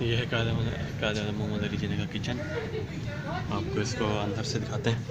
ये है काजा काजा मोहम्मद अली जिने का किचन आपको इसको अंदर से दिखाते हैं।